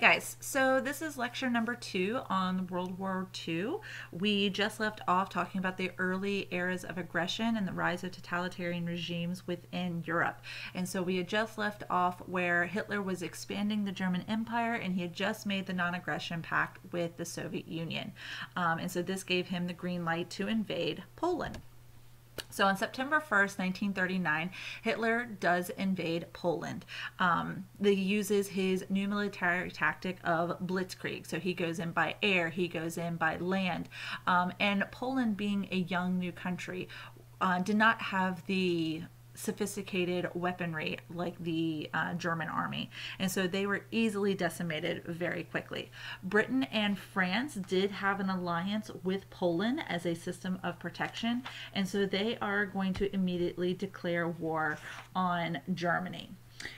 guys, so this is lecture number two on World War II. We just left off talking about the early eras of aggression and the rise of totalitarian regimes within Europe. And so we had just left off where Hitler was expanding the German Empire and he had just made the non aggression pact with the Soviet Union. Um, and so this gave him the green light to invade Poland. So on September 1st, 1939, Hitler does invade Poland. Um, he uses his new military tactic of blitzkrieg. So he goes in by air, he goes in by land. Um, and Poland, being a young new country, uh, did not have the sophisticated weaponry like the uh, German army. And so they were easily decimated very quickly. Britain and France did have an alliance with Poland as a system of protection. And so they are going to immediately declare war on Germany.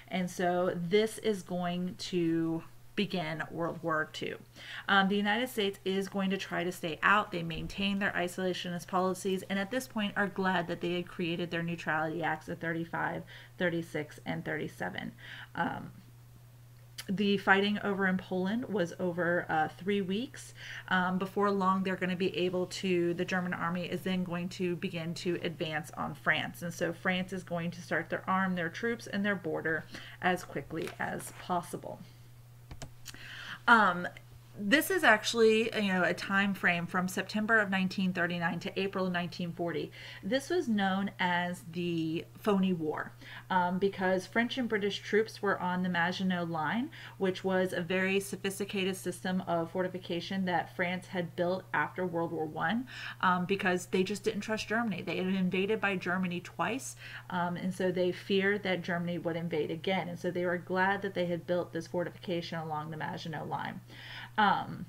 And so this is going to begin World War II. Um, the United States is going to try to stay out. They maintain their isolationist policies and at this point are glad that they had created their neutrality acts of 35, 36, and 37. Um, the fighting over in Poland was over uh, three weeks. Um, before long, they're going to be able to, the German army is then going to begin to advance on France. And so France is going to start to arm their troops and their border as quickly as possible. Um, this is actually you know a time frame from September of 1939 to April of 1940. This was known as the Phony War um, because French and British troops were on the Maginot Line, which was a very sophisticated system of fortification that France had built after World War One um, because they just didn't trust Germany. They had been invaded by Germany twice, um, and so they feared that Germany would invade again, and so they were glad that they had built this fortification along the Maginot Line. Um,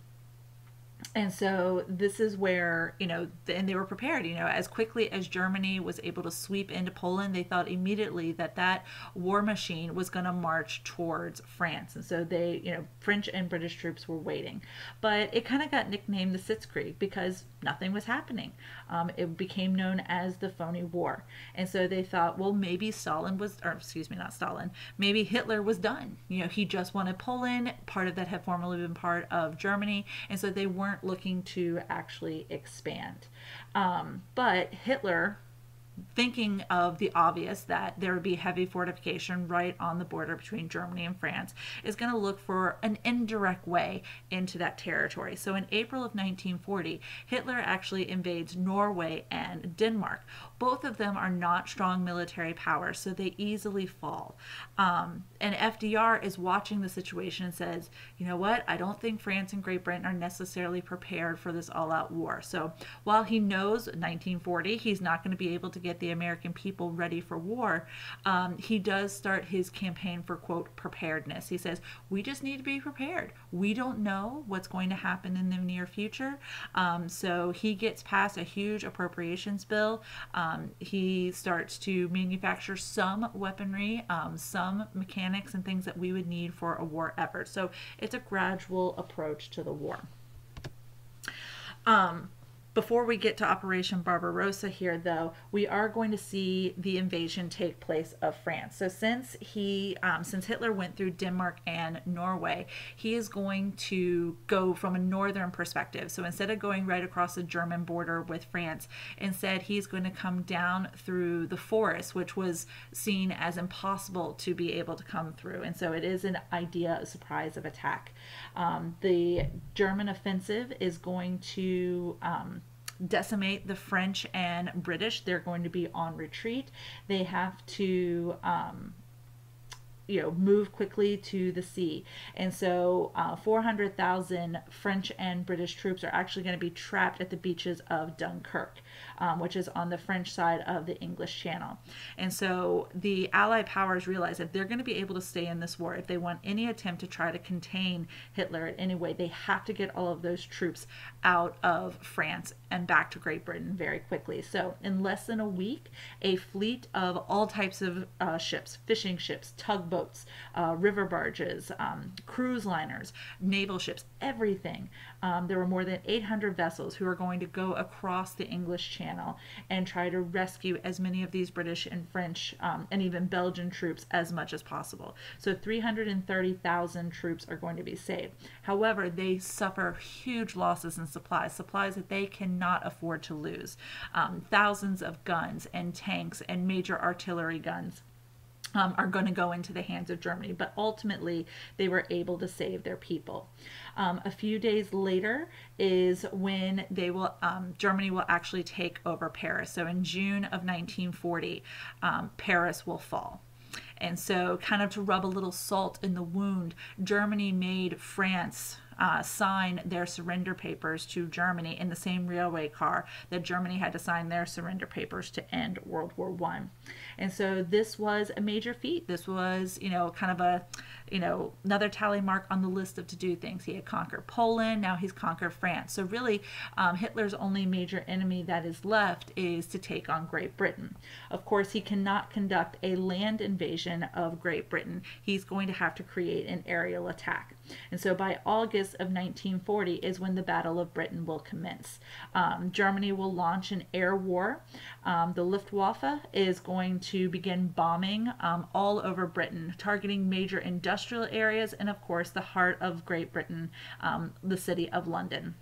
and so this is where you know and they were prepared you know as quickly as germany was able to sweep into poland they thought immediately that that war machine was going to march towards france. And so they you know french and british troops were waiting. But it kind of got nicknamed the sitzkrieg because nothing was happening. Um, it became known as the phony war. And so they thought well maybe stalin was or excuse me not stalin maybe hitler was done. You know he just wanted poland part of that had formerly been part of germany. And so they weren't looking to actually expand. Um, but Hitler thinking of the obvious that there would be heavy fortification right on the border between Germany and France, is going to look for an indirect way into that territory. So in April of 1940, Hitler actually invades Norway and Denmark. Both of them are not strong military powers, so they easily fall. Um, and FDR is watching the situation and says, you know what, I don't think France and Great Britain are necessarily prepared for this all out war. So while he knows 1940, he's not going to be able to get the American people ready for war, um, he does start his campaign for, quote, preparedness. He says, we just need to be prepared. We don't know what's going to happen in the near future. Um, so he gets passed a huge appropriations bill. Um, he starts to manufacture some weaponry, um, some mechanics, and things that we would need for a war effort. So it's a gradual approach to the war. Um, before we get to Operation Barbarossa here, though, we are going to see the invasion take place of France. So since he, um, since Hitler went through Denmark and Norway, he is going to go from a northern perspective. So instead of going right across the German border with France, instead he's going to come down through the forest, which was seen as impossible to be able to come through. And so it is an idea, a surprise of attack. Um, the German offensive is going to um, decimate the French and British. They're going to be on retreat. They have to um, you know move quickly to the sea and so uh, 400,000 French and British troops are actually going to be trapped at the beaches of Dunkirk um, which is on the French side of the English Channel and so the Allied powers realize that they're going to be able to stay in this war if they want any attempt to try to contain Hitler in any way they have to get all of those troops out of France and back to Great Britain very quickly so in less than a week a fleet of all types of uh, ships fishing ships tugboats uh, river barges, um, cruise liners, naval ships, everything. Um, there were more than 800 vessels who are going to go across the English English Channel and try to rescue as many of these British and French um, and even Belgian troops as much as possible. So 330,000 troops are going to be saved. However, they suffer huge losses in supplies, supplies that they cannot afford to lose. Um, thousands of guns and tanks and major artillery guns um, are going to go into the hands of Germany. But ultimately, they were able to save their people. Um, a few days later is when they will um, Germany will actually take over Paris. So in June of 1940, um, Paris will fall. And so, kind of to rub a little salt in the wound, Germany made France uh, sign their surrender papers to Germany in the same railway car that Germany had to sign their surrender papers to end World War One. And so this was a major feat. This was, you know, kind of a, you know, another tally mark on the list of to do things. He had conquered Poland, now he's conquered France. So really, um, Hitler's only major enemy that is left is to take on Great Britain. Of course, he cannot conduct a land invasion of Great Britain. He's going to have to create an aerial attack. And so by August of 1940 is when the Battle of Britain will commence. Um, Germany will launch an air war. Um, the Luftwaffe is going to begin bombing um, all over Britain, targeting major industrial areas and, of course, the heart of Great Britain, um, the city of London.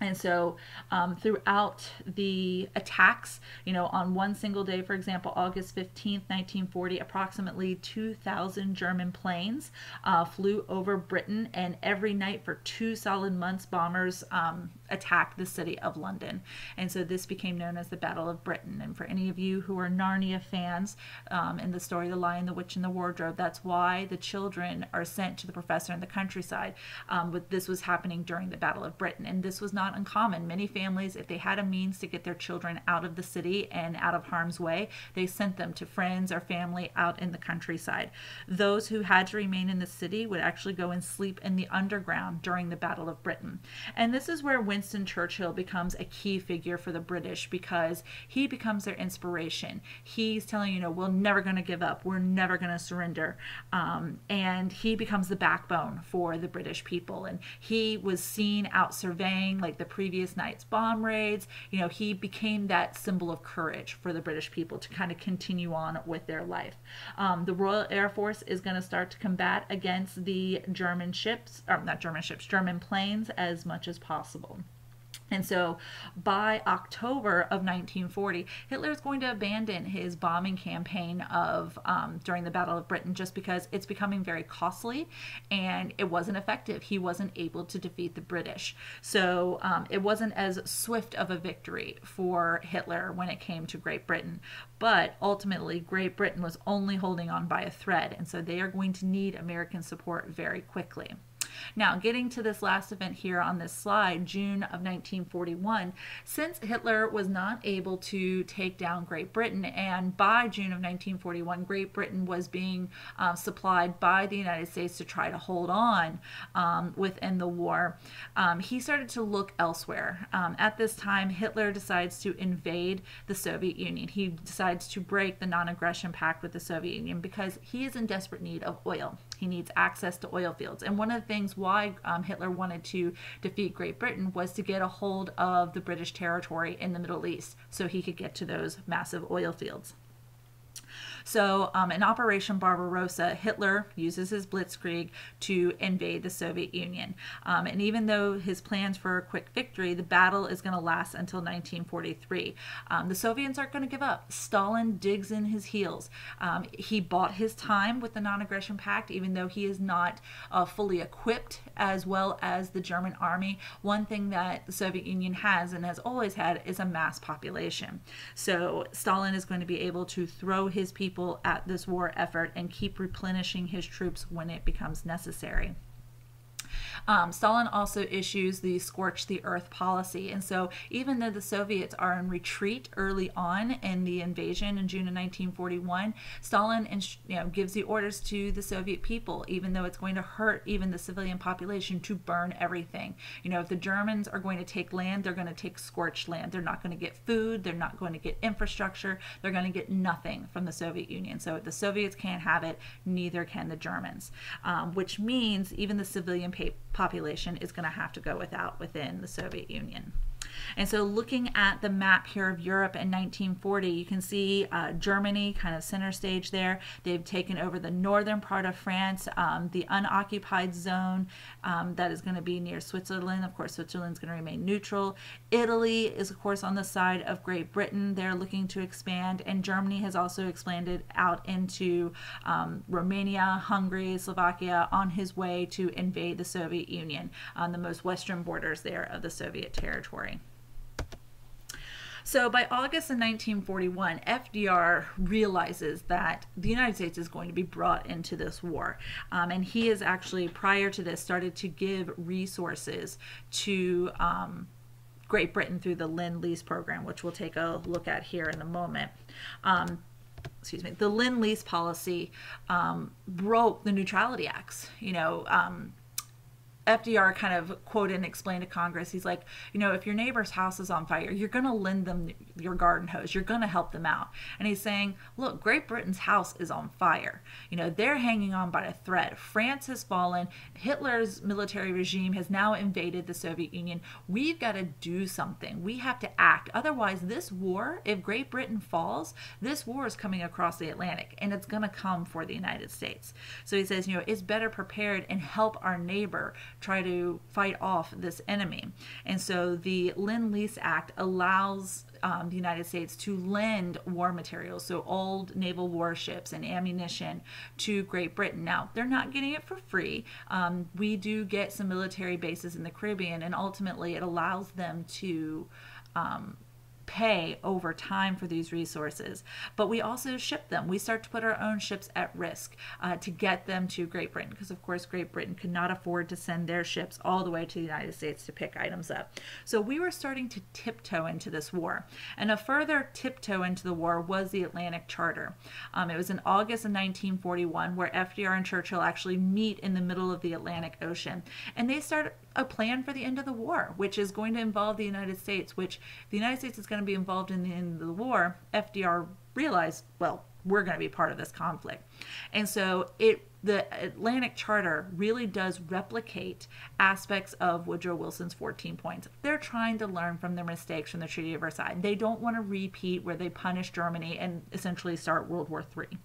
And so, um, throughout the attacks, you know, on one single day, for example, August 15th, 1940, approximately 2,000 German planes uh, flew over Britain, and every night for two solid months, bombers um, attacked the city of London. And so, this became known as the Battle of Britain. And for any of you who are Narnia fans um, in the story The Lion, the Witch, and the Wardrobe, that's why the children are sent to the professor in the countryside. Um, but this was happening during the Battle of Britain, and this was not not uncommon. Many families, if they had a means to get their children out of the city and out of harm's way, they sent them to friends or family out in the countryside. Those who had to remain in the city would actually go and sleep in the underground during the Battle of Britain. And this is where Winston Churchill becomes a key figure for the British because he becomes their inspiration. He's telling you know we're never going to give up, we're never going to surrender, um, and he becomes the backbone for the British people. And he was seen out surveying like the previous night's bomb raids. You know, he became that symbol of courage for the British people to kind of continue on with their life. Um, the Royal Air Force is going to start to combat against the German ships, or not German ships, German planes as much as possible. And so by October of 1940, Hitler is going to abandon his bombing campaign of um, during the Battle of Britain just because it's becoming very costly and it wasn't effective. He wasn't able to defeat the British. So um, it wasn't as swift of a victory for Hitler when it came to Great Britain. But ultimately, Great Britain was only holding on by a thread. And so they are going to need American support very quickly. Now, getting to this last event here on this slide, June of 1941, since Hitler was not able to take down Great Britain, and by June of 1941, Great Britain was being uh, supplied by the United States to try to hold on um, within the war, um, he started to look elsewhere. Um, at this time, Hitler decides to invade the Soviet Union. He decides to break the non aggression pact with the Soviet Union because he is in desperate need of oil. He needs access to oil fields. And one of the things why um, Hitler wanted to defeat Great Britain was to get a hold of the British territory in the Middle East so he could get to those massive oil fields. So, um, in Operation Barbarossa, Hitler uses his blitzkrieg to invade the Soviet Union. Um, and even though his plans for a quick victory, the battle is going to last until 1943. Um, the Soviets aren't going to give up. Stalin digs in his heels. Um, he bought his time with the Non Aggression Pact, even though he is not uh, fully equipped as well as the German army. One thing that the Soviet Union has and has always had is a mass population. So, Stalin is going to be able to throw his people people at this war effort and keep replenishing his troops when it becomes necessary. Um, Stalin also issues the scorch the earth policy. And so, even though the Soviets are in retreat early on in the invasion in June of 1941, Stalin you know, gives the orders to the Soviet people, even though it's going to hurt even the civilian population, to burn everything. You know, if the Germans are going to take land, they're going to take scorched land. They're not going to get food, they're not going to get infrastructure, they're going to get nothing from the Soviet Union. So, the Soviets can't have it, neither can the Germans, um, which means even the civilian population is going to have to go without within the Soviet Union. And so, looking at the map here of Europe in 1940, you can see uh, Germany kind of center stage there. They've taken over the northern part of France, um, the unoccupied zone um, that is going to be near Switzerland. Of course, Switzerland's going to remain neutral. Italy is, of course, on the side of Great Britain. They're looking to expand, and Germany has also expanded out into um, Romania, Hungary, Slovakia on his way to invade the Soviet Union on the most western borders there of the Soviet territory. So by August of 1941, FDR realizes that the United States is going to be brought into this war. Um, and he has actually, prior to this, started to give resources to. Um, Great Britain through the Lend Lease program, which we'll take a look at here in a moment. Um, excuse me, the Lend Lease policy um, broke the Neutrality Acts. You know, um, FDR kind of quoted and explained to Congress, he's like, you know, if your neighbor's house is on fire, you're going to lend them your garden hose. You're going to help them out. And he's saying, look, Great Britain's house is on fire. You know, they're hanging on by a thread. France has fallen. Hitler's military regime has now invaded the Soviet Union. We've got to do something. We have to act. Otherwise, this war, if Great Britain falls, this war is coming across the Atlantic and it's going to come for the United States. So he says, you know, it's better prepared and help our neighbor try to fight off this enemy. And so the Lend Lease Act allows um, the United States to lend war materials, so old naval warships and ammunition, to Great Britain. Now, they're not getting it for free. Um, we do get some military bases in the Caribbean, and ultimately it allows them to. Um, pay over time for these resources, but we also ship them. We start to put our own ships at risk uh, to get them to Great Britain because, of course, Great Britain could not afford to send their ships all the way to the United States to pick items up. So we were starting to tiptoe into this war. And a further tiptoe into the war was the Atlantic Charter. Um, it was in August of 1941 where FDR and Churchill actually meet in the middle of the Atlantic Ocean. And they start a plan for the end of the war, which is going to involve the United States, which the United States is going to be involved in the end of the war. FDR realized, well, we're going to be part of this conflict. And so it the Atlantic Charter really does replicate aspects of Woodrow Wilson's 14 points. They're trying to learn from their mistakes from the Treaty of Versailles. They don't want to repeat where they punish Germany and essentially start World War III.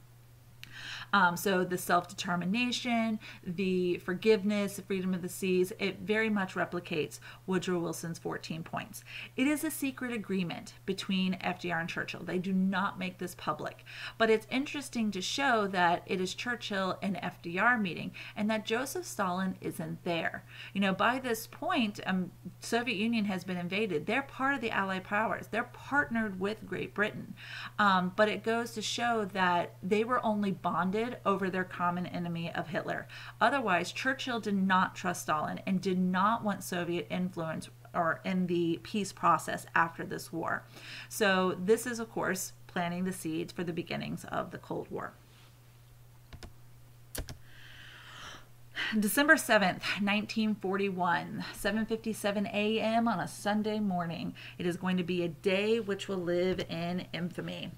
Um, so the self determination, the forgiveness, the freedom of the seas, it very much replicates Woodrow Wilson's 14 points. It is a secret agreement between FDR and Churchill. They do not make this public. But it's interesting to show that it is Churchill and FDR meeting and that Joseph Stalin isn't there. You know, by this point, um, Soviet Union has been invaded. They're part of the Allied powers. They're partnered with Great Britain. Um, but it goes to show that they were only bonded over their common enemy of Hitler. Otherwise, Churchill did not trust Stalin and did not want Soviet influence or in the peace process after this war. So this is, of course, planting the seeds for the beginnings of the Cold War. December 7th, 1941, 7:57 a.m. on a Sunday morning. It is going to be a day which will live in infamy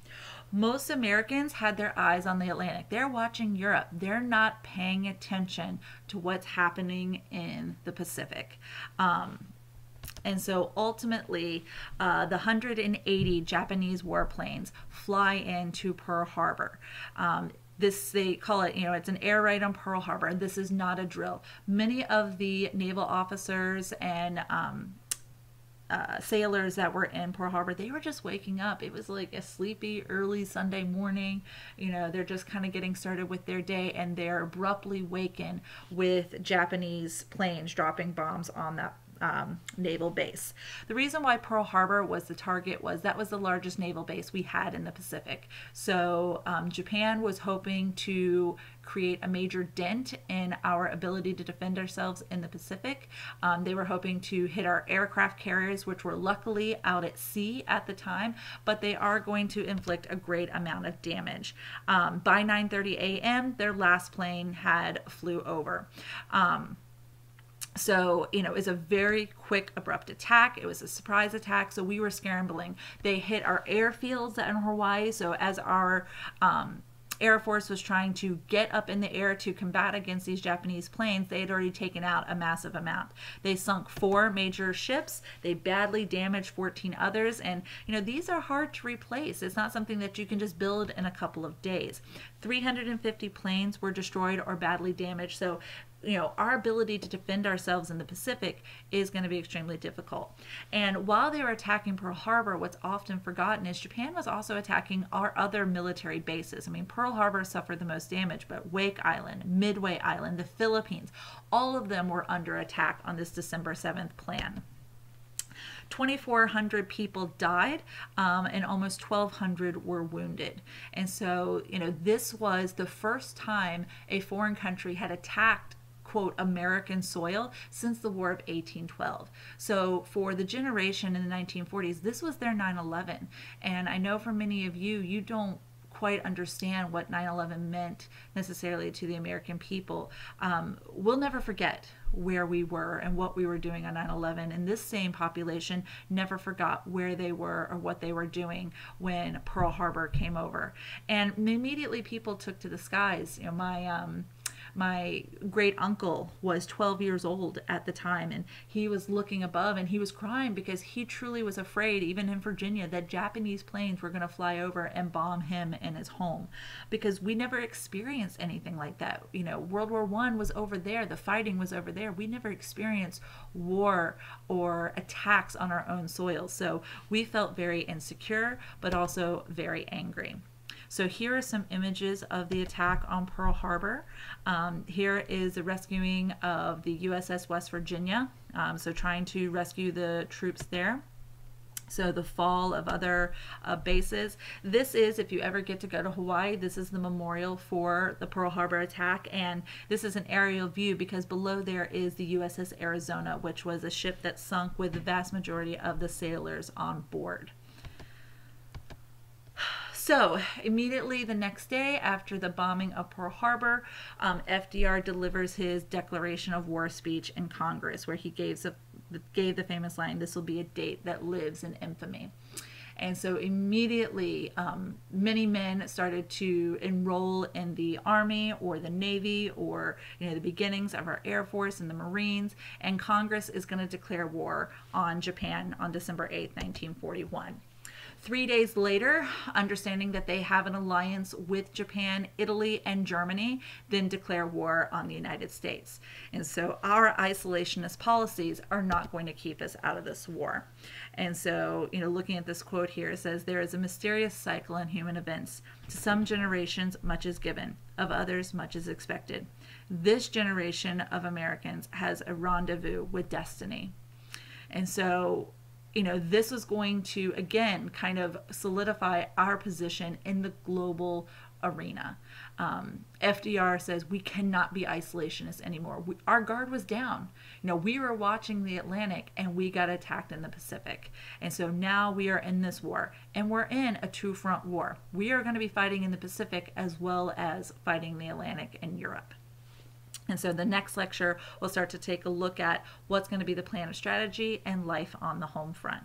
most Americans had their eyes on the Atlantic. They're watching Europe. They're not paying attention to what's happening in the Pacific. Um, and so ultimately, uh, the 180 Japanese warplanes fly into Pearl Harbor. Um, this they call it you know it's an air raid on pearl harbor this is not a drill many of the naval officers and um, uh, sailors that were in Pearl Harbor, they were just waking up. It was like a sleepy early Sunday morning. You know, they're just kind of getting started with their day and they're abruptly waken with Japanese planes dropping bombs on that um, naval base. The reason why Pearl Harbor was the target was that was the largest naval base we had in the Pacific. So um, Japan was hoping to create a major dent in our ability to defend ourselves in the Pacific. Um, they were hoping to hit our aircraft carriers, which were luckily out at sea at the time, but they are going to inflict a great amount of damage. Um, by 9:30 a.m., their last plane had flew over. Um, so, you know, it was a very quick, abrupt attack. It was a surprise attack. So we were scrambling. They hit our airfields in Hawaii. So as our um, Air Force was trying to get up in the air to combat against these Japanese planes, they had already taken out a massive amount. They sunk four major ships, they badly damaged 14 others, and you know, these are hard to replace. It's not something that you can just build in a couple of days. 350 planes were destroyed or badly damaged, so you know, our ability to defend ourselves in the Pacific is going to be extremely difficult. And while they were attacking Pearl Harbor, what's often forgotten is Japan was also attacking our other military bases. I mean, Pearl Harbor suffered the most damage, but Wake Island, Midway Island, the Philippines, all of them were under attack on this December 7th plan. 2,400 people died um, and almost 1,200 were wounded. And so, you know, this was the first time a foreign country had attacked quote American soil since the War of 1812. So for the generation in the 1940s, this was their 9/11, and I know for many of you, you don't quite understand what 9/11 meant necessarily to the American people. Um, we'll never forget where we were and what we were doing on 9/11, and this same population never forgot where they were or what they were doing when Pearl Harbor came over, and immediately people took to the skies. You know, my um, my great uncle was 12 years old at the time and he was looking above and he was crying because he truly was afraid even in Virginia that Japanese planes were going to fly over and bomb him and his home. Because we never experienced anything like that. You know World War 1 was over there the fighting was over there. We never experienced war or attacks on our own soil. So we felt very insecure but also very angry so here are some images of the attack on Pearl Harbor. Um, here is the rescuing of the USS West Virginia, um, so trying to rescue the troops there. So the fall of other uh, bases. This is, if you ever get to go to Hawaii, this is the memorial for the Pearl Harbor attack. And this is an aerial view because below there is the USS Arizona, which was a ship that sunk with the vast majority of the sailors on board. So, immediately the next day after the bombing of Pearl Harbor, um, FDR delivers his declaration of war speech in Congress, where he gave the, gave the famous line, This will be a date that lives in infamy. And so immediately, um, many men started to enroll in the Army or the Navy or you know the beginnings of our Air Force and the Marines. And Congress is going to declare war on Japan on December 8, 1941. Three days later, understanding that they have an alliance with Japan, Italy, and Germany, then declare war on the United States. And so our isolationist policies are not going to keep us out of this war. And so, you know, looking at this quote here, it says, There is a mysterious cycle in human events. To some generations, much is given, of others, much is expected. This generation of Americans has a rendezvous with destiny. And so you know, this is going to, again, kind of solidify our position in the global arena. Um, FDR says we cannot be isolationists anymore. We, our guard was down. You know, we were watching the Atlantic and we got attacked in the Pacific. And so now we are in this war and we're in a two front war. We are going to be fighting in the Pacific as well as fighting the Atlantic and Europe. And so the next lecture, we'll start to take a look at what's going to be the plan of strategy and life on the home front.